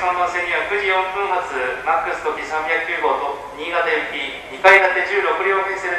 3番線には9時4分発マックス時309号と新潟行き2階建て16両編成